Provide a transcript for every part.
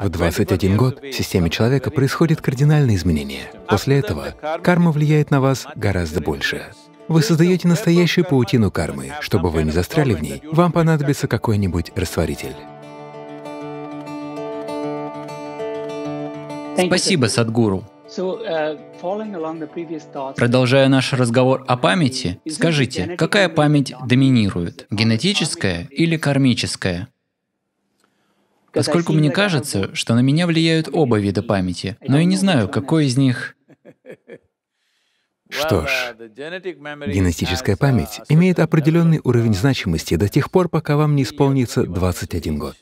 В 21 год в системе человека происходит кардинальное изменение. После этого карма влияет на вас гораздо больше. Вы создаете настоящую паутину кармы. Чтобы вы не застряли в ней, вам понадобится какой-нибудь растворитель. Спасибо, Садгуру. Продолжая наш разговор о памяти, скажите, какая память доминирует, генетическая или кармическая? Поскольку мне кажется, что на меня влияют оба вида памяти, но я не знаю, какой из них... Что ж, генетическая память имеет определенный уровень значимости до тех пор, пока вам не исполнится 21 год.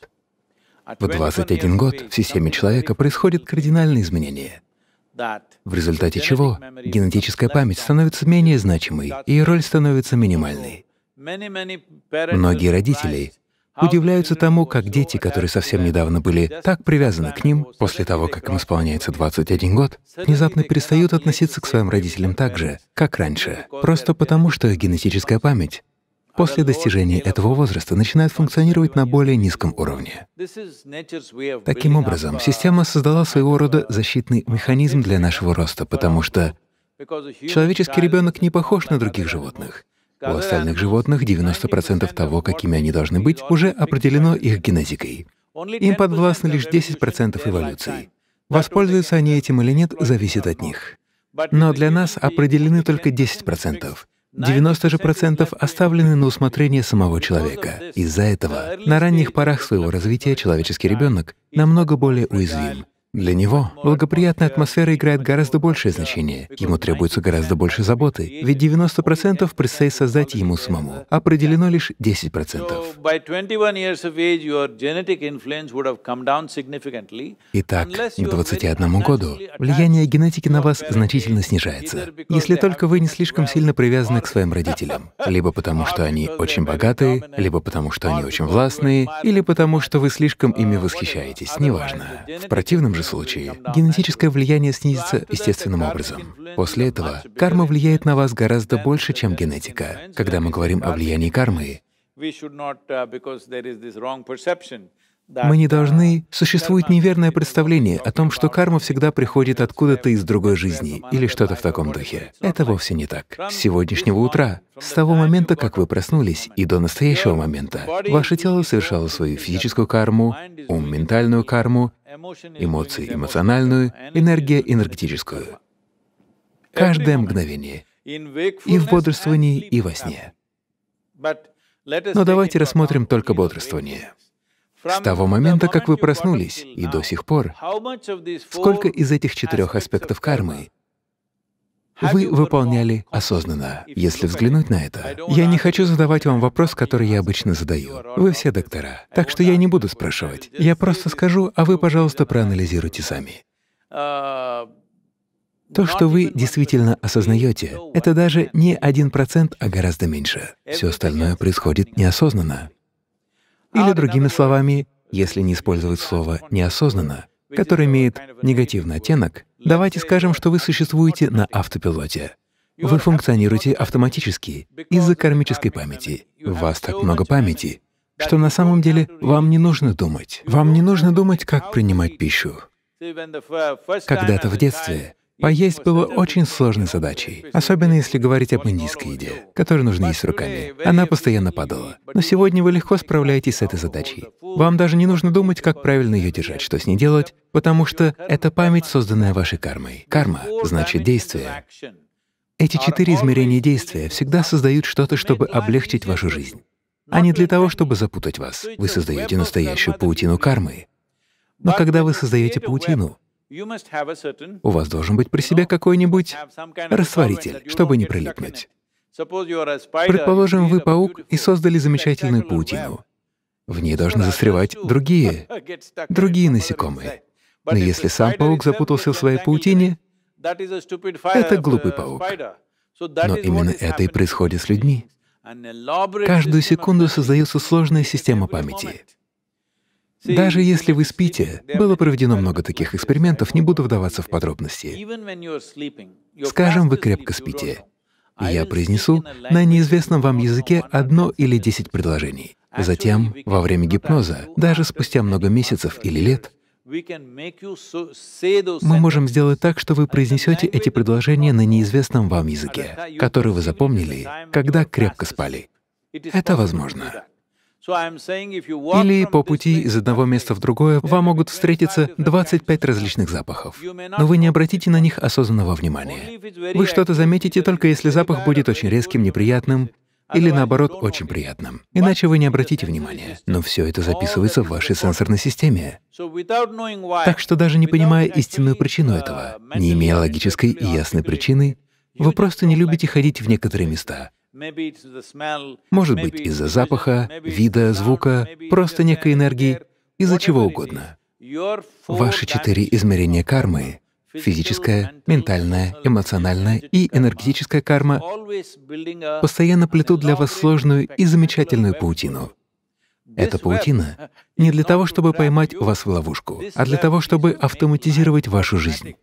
В 21 год в системе человека происходит кардинальное изменение, в результате чего генетическая память становится менее значимой, и ее роль становится минимальной. Многие родители удивляются тому, как дети, которые совсем недавно были так привязаны к ним, после того, как им исполняется 21 год, внезапно перестают относиться к своим родителям так же, как раньше, просто потому что генетическая память после достижения этого возраста начинает функционировать на более низком уровне. Таким образом, система создала своего рода защитный механизм для нашего роста, потому что человеческий ребенок не похож на других животных. У остальных животных 90% того, какими они должны быть, уже определено их генетикой. Им подвластны лишь 10% эволюции. Воспользуются они этим или нет, зависит от них. Но для нас определены только 10%. 90 же процентов оставлены на усмотрение самого человека. Из-за этого на ранних порах своего развития человеческий ребенок намного более уязвим. Для него благоприятная атмосфера играет гораздо большее значение, ему требуется гораздо больше заботы, ведь 90% предстоит создать ему самому, определено лишь 10%. Итак, к 21 году влияние генетики на вас значительно снижается, если только вы не слишком сильно привязаны к своим родителям, либо потому что они очень богатые, либо потому что они очень властные, или потому что вы слишком ими восхищаетесь, неважно. В противном же случае генетическое влияние снизится естественным образом. После этого карма влияет на вас гораздо больше, чем генетика. Когда мы говорим о влиянии кармы, мы не должны... Существует неверное представление о том, что карма всегда приходит откуда-то из другой жизни или что-то в таком духе. Это вовсе не так. С сегодняшнего утра, с того момента, как вы проснулись, и до настоящего момента, ваше тело совершало свою физическую карму, ум — ментальную карму, эмоции — эмоциональную, энергия — энергетическую. Каждое мгновение. И в бодрствовании, и во сне. Но давайте рассмотрим только бодрствование. С того момента, как вы проснулись, и до сих пор, сколько из этих четырех аспектов кармы вы выполняли осознанно, если взглянуть на это. Я не хочу задавать вам вопрос, который я обычно задаю. Вы все доктора, так что я не буду спрашивать. Я просто скажу, а вы, пожалуйста, проанализируйте сами. То, что вы действительно осознаете, это даже не один процент, а гораздо меньше. Все остальное происходит неосознанно. Или другими словами, если не использовать слово «неосознанно», которое имеет негативный оттенок, давайте скажем, что вы существуете на автопилоте. Вы функционируете автоматически из-за кармической памяти. У вас так много памяти, что на самом деле вам не нужно думать. Вам не нужно думать, как принимать пищу. Когда-то в детстве Поесть было очень сложной задачей, особенно если говорить об индийской еде, которую нужно есть руками. Она постоянно падала. Но сегодня вы легко справляетесь с этой задачей. Вам даже не нужно думать, как правильно ее держать, что с ней делать, потому что это память, созданная вашей кармой. Карма значит действие. Эти четыре измерения действия всегда создают что-то, чтобы облегчить вашу жизнь, а не для того, чтобы запутать вас. Вы создаете настоящую паутину кармы. Но когда вы создаете паутину, у вас должен быть при себе какой-нибудь растворитель, чтобы не прилипнуть. Предположим, вы паук и создали замечательную паутину. В ней должны застревать другие, другие насекомые. Но если сам паук запутался в своей паутине, это глупый паук. Но именно это и происходит с людьми. Каждую секунду создается сложная система памяти. Даже если вы спите, было проведено много таких экспериментов, не буду вдаваться в подробности. Скажем, вы крепко спите, и я произнесу на неизвестном вам языке одно или десять предложений. Затем, во время гипноза, даже спустя много месяцев или лет, Мы можем сделать так, что вы произнесете эти предложения на неизвестном вам языке, который вы запомнили, когда крепко спали. Это возможно. Или по пути из одного места в другое вам могут встретиться 25 различных запахов, но вы не обратите на них осознанного внимания. Вы что-то заметите только если запах будет очень резким, неприятным, или наоборот, очень приятным. Иначе вы не обратите внимания. Но все это записывается в вашей сенсорной системе. Так что даже не понимая истинную причину этого, не имея логической и ясной причины, вы просто не любите ходить в некоторые места, может быть, из-за запаха, вида, звука, просто некой энергии, из-за чего угодно. Ваши четыре измерения кармы — физическая, ментальная, эмоциональная и энергетическая карма — постоянно плетут для вас сложную и замечательную паутину. Эта паутина не для того, чтобы поймать вас в ловушку, а для того, чтобы автоматизировать вашу жизнь.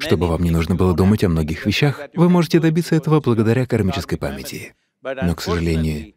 Чтобы вам не нужно было думать о многих вещах, вы можете добиться этого благодаря кармической памяти. Но, к сожалению,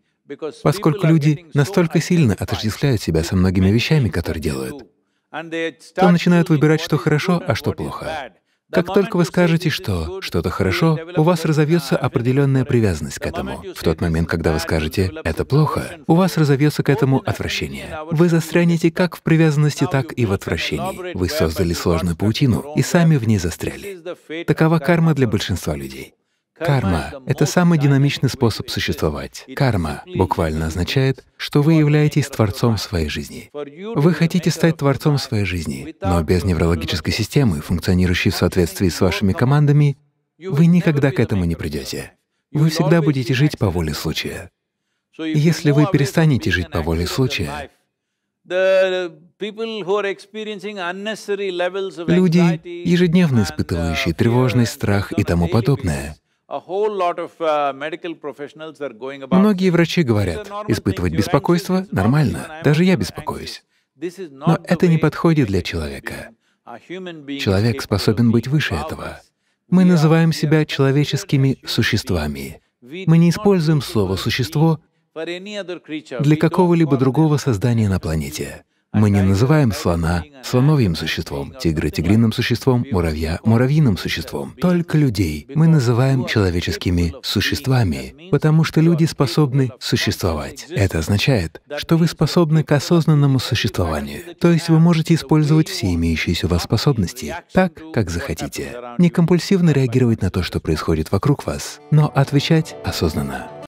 поскольку люди настолько сильно отождествляют себя со многими вещами, которые делают, то начинают выбирать, что хорошо, а что плохо. Как только вы скажете, что что-то хорошо, у вас разовьется определенная привязанность к этому. В тот момент, когда вы скажете «это плохо», у вас разовьется к этому отвращение. Вы застрянете как в привязанности, так и в отвращении. Вы создали сложную паутину и сами в ней застряли. Такова карма для большинства людей. Карма — это самый динамичный способ существовать. Карма буквально означает, что вы являетесь творцом своей жизни. Вы хотите стать творцом своей жизни, но без неврологической системы, функционирующей в соответствии с вашими командами, вы никогда к этому не придете. Вы всегда будете жить по воле случая. Если вы перестанете жить по воле случая, люди, ежедневно испытывающие тревожность, страх и тому подобное, Uh, Многие врачи говорят, испытывать беспокойство — нормально, даже я беспокоюсь. Но это не подходит для человека. Человек способен быть выше этого. Мы называем себя человеческими существами. Мы не используем слово «существо» для какого-либо другого создания на планете. Мы не называем слона слоновьим существом, тигра — тигриным существом, муравья — муравьиным существом. Только людей мы называем человеческими существами, потому что люди способны существовать. Это означает, что вы способны к осознанному существованию, то есть вы можете использовать все имеющиеся у вас способности так, как захотите. Не компульсивно реагировать на то, что происходит вокруг вас, но отвечать осознанно.